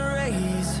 raise